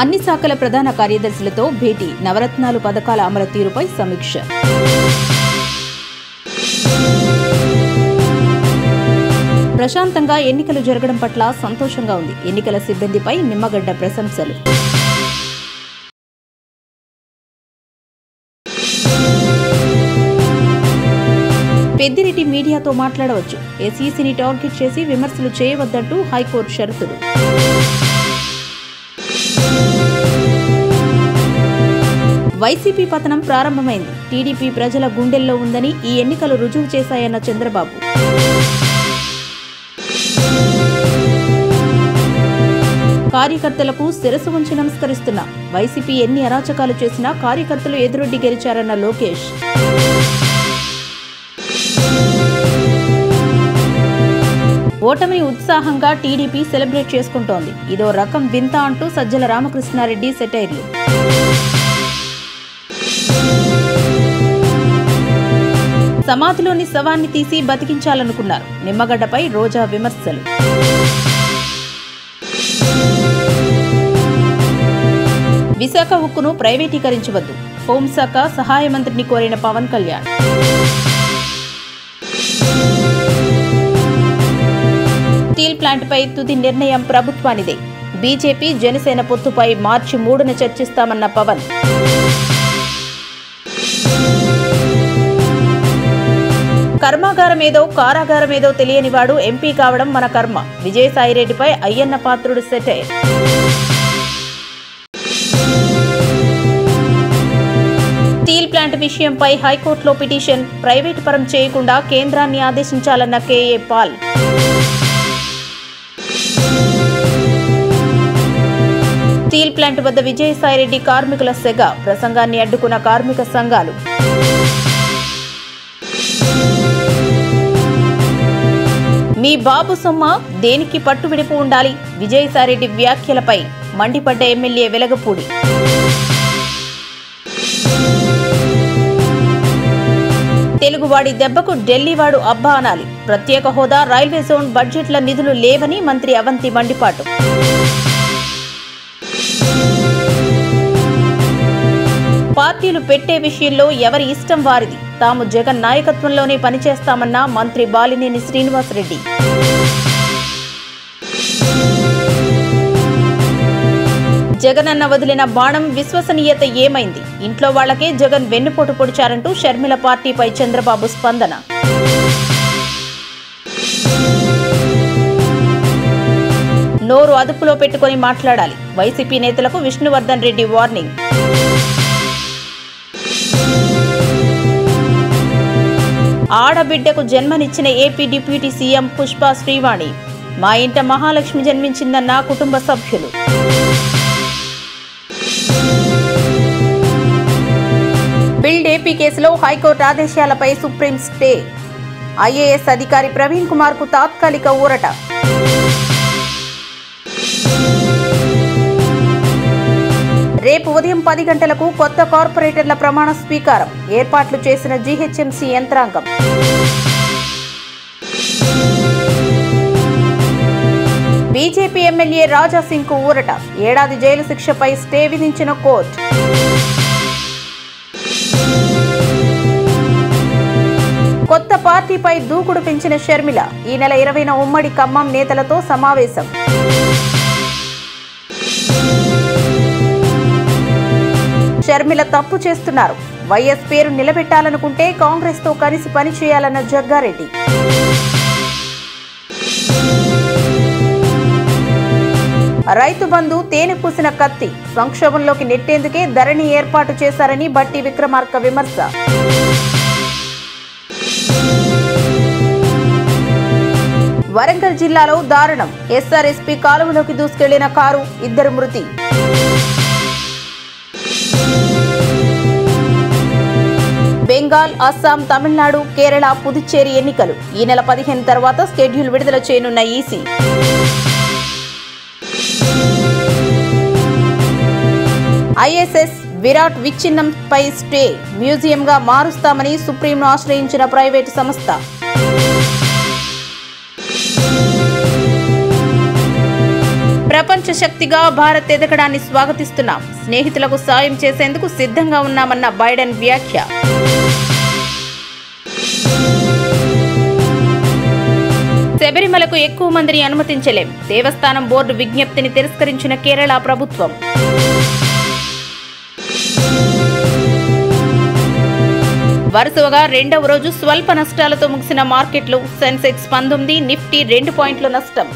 అన్ని శాఖల ప్రధాన కార్యదర్శులతో భేటీ. నవరత్నాలు పథకాల అమలు తీరుపై సమీక్ష. ప్రశాంతంగా ఎన్నికలు జరగడం పట్ల సంతోషంగా ఉంది. ఎన్నికల సిబ్బందిపై నిమ్మగడ్డ ప్రశంసలు. పెద్దిరెడ్డి మీడియాతో మాట్లాడవచ్చు. ఎస్ఈసిని టార్గెట్ చేసి విమర్శలు చేయవద్దంటూ హైకోర్టు షరతులు. వైసీపీ పతనం ప్రారంభమైంది. టీడీపీ ప్రజల గుండెల్లో ఉందని ఈ ఎన్నికలు రుజువు చేశాయన్న చంద్రబాబు. కార్యకర్తలకు శిరసు ఉంచి నమస్కరిస్తున్న. వైసీపీ ఎన్ని అరాచకాలు చేసినా కార్యకర్తలు ఎదురొడ్డి గెలిచారన్న లోకేష్. ఓటమిని ఉత్సాహంగా టీడీపీ సెలబ్రేట్ చేసుకుంటోంది. ఇదో రకం వింత అంటూ సజ్జల రామకృష్ణారెడ్డి సెటైర్లు. సమాధిలోని శవాన్ని తీసి బతికించాలనుకున్నారు. నిమ్మగడ్డపై రోజా విమర్శలు. విశాఖ ఉక్కును ప్రైవేటీకరించవద్దు. హోంశాఖ సహాయ మంత్రిని కోరిన పవన్ కళ్యాణ్. స్టీల్ ప్లాంట్పై తుది నిర్ణయం ప్రభుత్వానిదే. బీజేపీ జనసేన పొత్తుపై మార్చి మూడున చర్చిస్తామన్న పవన్. కర్మాగారమేదో కారాగారమేదో తెలియనివాడు ఎంపీ కావడం మన కర్మ. విజయసాయిరెడ్డిపై Ayyanna Patrudu satire steel plant విషయంపై హైకోర్టులో పిటిషన్. ప్రైవేటు పరం చేయకుండా కేంద్రాన్ని ఆదేశించాలన్న కేఏ పాల్. స్టీల్ ప్లాంట్ వద్ద విజయసాయిరెడ్డి కార్మికుల సెగ. ప్రసంగాన్ని అడ్డుకున్న కార్మిక సంఘాలు. మీ బాబు సొమ్మ దేనికి పట్టు విడిపు ఉండాలి? విజయసాయిరెడ్డి వ్యాఖ్యలపై మండిపడ్డ ఎమ్మెల్యే వెలగపూడి. తెలుగువాడి దెబ్బకు ఢిల్లీవాడు అబ్బా అనాలి. ప్రత్యేక హోదా రైల్వే జోన్ బడ్జెట్ల నిధులు లేవని మంత్రి అవంతి మండిపాటు. పార్టీలు పెట్టే విషయంలో ఎవరి ఇష్టం వారిది? తాము జగన్ నాయకత్వంలోనే పనిచేస్తామన్న మంత్రి బాలినేని శ్రీనివాసరెడ్డి. జగనన్న వదిలిన బాణం విశ్వసనీయత ఏమైంది? ఇంట్లో వాళ్ళకే జగన్ వెన్నుపోటు పొడిచారంటూ షర్మిల పార్టీపై చంద్రబాబు స్పందన. నోరు అదుపులో పెట్టుకొని మాట్లాడాలి. వైసీపీ నేతలకు విష్ణువర్ధన్ రెడ్డి వార్నింగ్. ఆడబిడ్డకు జన్మనిచ్చిన AP deputy CM Pushpa Srivani. మా ఇంట మహాలక్ష్మి జన్మించిందన్న కుటుంబ సభ్యులు. బిల్డ్ ఏపీ కేసులో హైకోర్టు ఆదేశాలపై సుప్రీం స్టే. ఐఏఎస్ అధికారి ప్రవీణ్ కుమార్కు తాత్కాలిక ఊరట. రేపు ఉదయం పది గంటలకు కొత్త కార్పొరేటర్ల ప్రమాణ స్వీకారం. ఏర్పాట్లు చేసిన జీహెచ్ఎంసీ యంత్రాంగం. బీజేపీ ఎమ్మెల్యే రాజాసింగ్కు ఊరట. ఏడాది జైలు శిక్షపై స్టే విధించిన కోర్టు. కొత్త పార్టీపై దూకుడు పెంచిన షర్మిల. ఈ నెల ఇరవైన ఉమ్మడి ఖమ్మం నేతలతో సమావేశం. షర్మిల తప్పు చేస్తున్నారు. వైఎస్ పేరు నిలబెట్టాలనుకుంటే కాంగ్రెస్తో కలిసి పనిచేయాలన్న జగ్గారెడ్డి. రైతు బంధు తేనె పూసిన కత్తి సంక్షోభంలోకి నెట్టేందుకే ధరణి ఏర్పాటు చేశారని బట్టి విక్రమార్క విమర్శ. వరంగల్ జిల్లాలో దారుణం. ఎస్ఆర్ఎస్పీ కాలువలోకి దూసుకెళ్ళిన కారు ఇద్దరు మృతి. బెంగాల్ అస్సాం తమిళనాడు కేరళ పుదుచ్చేరి ఎన్నికలు. ఈ నెల పదిహేను తర్వాత స్కెడ్యూల్ విడుదల చేయనున్న ఈసీ. ఐఎస్ఎస్ విరాట్ విచ్ఛిన్నంపై స్టే. మ్యూజియంగా మారుస్తామని సుప్రీంను ఆశ్రయించిన ప్రైవేటు సంస్థ. ప్రపంచ శక్తిగా భారత్ ఎదగడాన్ని స్వాగతిస్తున్నాం. స్నేహితులకు సాయం చేసేందుకు సిద్ధంగా ఉన్నామన్న బైడెన్ వ్యాఖ్య. శబరిమలకు ఎక్కువ మందిని అనుమతించలేం. దేవస్థానం బోర్డు విజ్ఞప్తిని తిరస్కరించిన కేరళ ప్రభుత్వం. వరుసగా రెండవ రోజు స్వల్ప నష్టాలతో ముగిసిన మార్కెట్లు సెన్సెక్స్ పంతొమ్మిది నిఫ్టీ రెండు పాయింట్లు నష్టం.